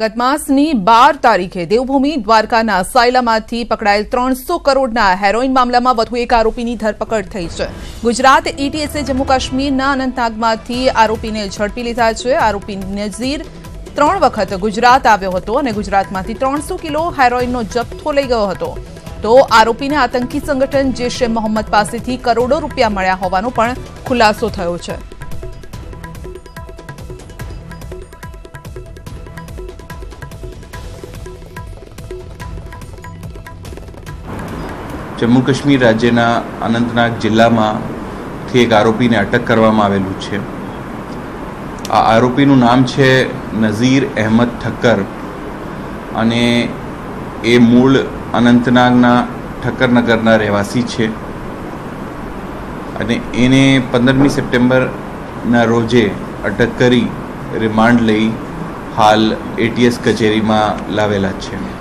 ગત માસની બાર તારીખે દેવભૂમિ દ્વારકાના સાયલામાંથી પકડાયેલ ત્રણસો કરોડના હેરોઇન મામલામાં વધુ એક આરોપીની ધરપકડ થઈ છે. ગુજરાત ઈટીએસે જમ્મુ કાશ્મીરના અનંતનાગમાંથી આરોપીને ઝડપી લીધા છે. આરોપી નઝીર ત્રણ વખત ગુજરાત આવ્યો હતો અને ગુજરાતમાંથી ત્રણસો કિલો હેરોઇનનો જથ્થો લઈ ગયો હતો. તો આરોપીને આતંકી સંગઠન જૈશ એ મોહમ્મદ પાસેથી કરોડો રૂપિયા મળ્યા હોવાનો પણ ખુલાસો થયો છે. જમ્મુ કાશ્મીર રાજ્યના અનંતનાગ જિલ્લામાંથી એક આરોપીને અટક કરવામાં આવેલું છે. આ આરોપીનું નામ છે નઝીર અહેમદ ઠક્કર અને એ મૂળ અનંતનાગના ઠક્કરનગરના રહેવાસી છે અને એને પંદરમી સપ્ટેમ્બરના રોજે અટક કરી રિમાન્ડ લઈ હાલ એટીએસ કચેરીમાં લાવેલા છે.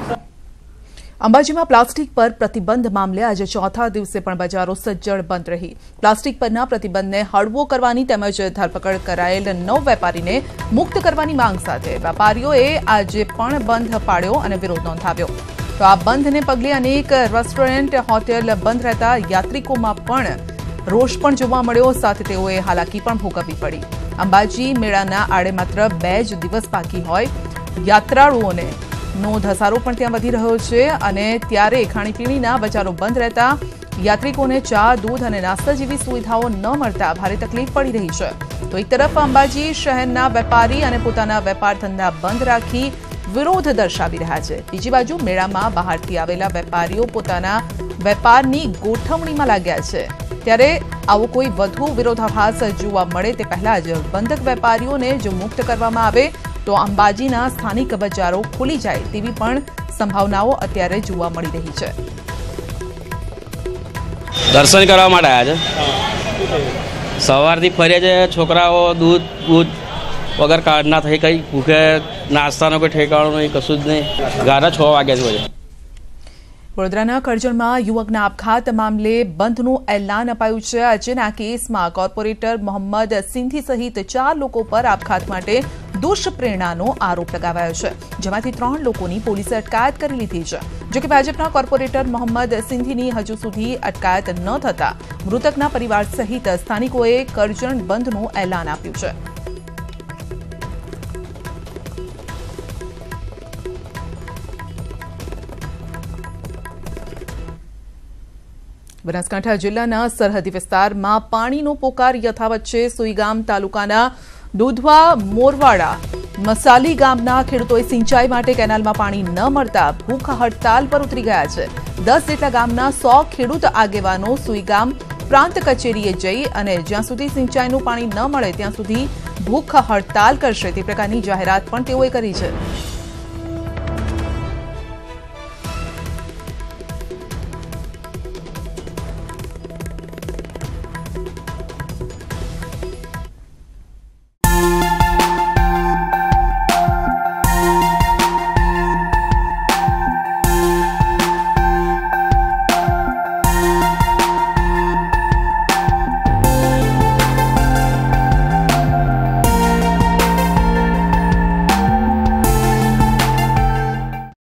અંબાજીમાં પ્લાસ્ટિક પર પ્રતિબંધ મામલે આજે ચોથા દિવસે પણ બજારો સજ્જડ બંધ રહી. પ્લાસ્ટિક પરના પ્રતિબંધને હળવો કરવાની તેમજ ધરપકડ કરાયેલ નવ વેપારીને મુક્ત કરવાની માંગ સાથે વેપારીઓએ આજે પણ બંધ પાડ્યો અને વિરોધ નોંધાવ્યો. તો આ બંધને પગલે અનેક રેસ્ટોરન્ટ, હોટેલ બંધ રહેતા યાત્રિકોમાં પણ રોષ પણ જોવા મળ્યો. સાથે તેઓએ હાલાકી પણ ભોગવવી પડી. અંબાજી મેળાના આડે માત્ર બે જ દિવસ બાકી હોય. યાત્રાળુઓને નો ધસારો પણ ત્યાં વધી રહ્યો છે અને ત્યારે ખાણીપીણીના બજારો બંધ રહેતા યાત્રિકોને ચા, દૂધ અને નાસ્તા જેવી સુવિધાઓ ન મળતા ભારે તકલીફ પડી રહી છે. તો એક તરફ અંબાજી શહેરના વેપારી અને પોતાના વેપાર ધંધા બંધ રાખી વિરોધ દર્શાવી રહ્યા છે. બીજી બાજુ મેળામાં બહારથી આવેલા વેપારીઓ પોતાના વેપારની ગોઠવણીમાં લાગ્યા છે. ત્યારે આવો કોઈ વધુ વિરોધાભાસ જોવા મળે તે પહેલા જ બંધક વેપારીઓને જો મુક્ત કરવામાં આવે તો અંબાજીના સ્થાનિક બજારો ખુલી જાય તેવી પણ સંભાવનાઓ અત્યારે જોવા મળી રહી છે. દર્શન કરવા માટે આવ્યા છે? સવારથી ફરે છે છોકરાઓ દૂધ દૂધ વગર કાઢના થઈ, કંઈ ભૂખે નાસ્તાનો કોઈ ઠેકાણો નહીં, કશું જ નહીં. ગારા છ વાગ્યા છે વડોદરાના કરજણમાં યુવકના આપઘાત મામલે બંધનું એલાન અપાયું છે આજના કેસમાં કોર્પોરેટર મોહમ્મદ સિંધી સહિત ચાર લોકો પર આપઘાત માટે દુષ્પ્રેરણાનો આરોપ લગાવાયો છે જેમાંથી ત્રણ લોકોની પોલીસે અટકાયત કરી લીધી છે જોકે ભાજપના કોર્પોરેટર મોહમ્મદ સિંધીની હજુ સુધી અટકાયત ન થતા મૃતકના પરિવાર સહિત સ્થાનિકોએ કરજણ બંધનું એલાન આપ્યું છે બનાસકાંઠા જિલ્લાના સરહદી વિસ્તારમાં પાણીનો પોકાર યથાવત છે. સુઈગામ તાલુકાના દૂધવા મોરવાડા મસાલી ગામના ખેડૂતોએ સિંચાઈ માટે કેનાલમાં પાણી ન મળતા ભૂખ હડતાલ પર ઉતરી ગયા છે. દસ જેટલા ગામના સો ખેડૂત આગેવાનો સુઈગામ પ્રાંત કચેરીએ જઈ અને જ્યાં સુધી સિંચાઈનું પાણી ન મળે ત્યાં સુધી ભૂખ હડતાલ કરશે. તે પ્રકારની જાહેરાત પણ તેઓએ કરી છે.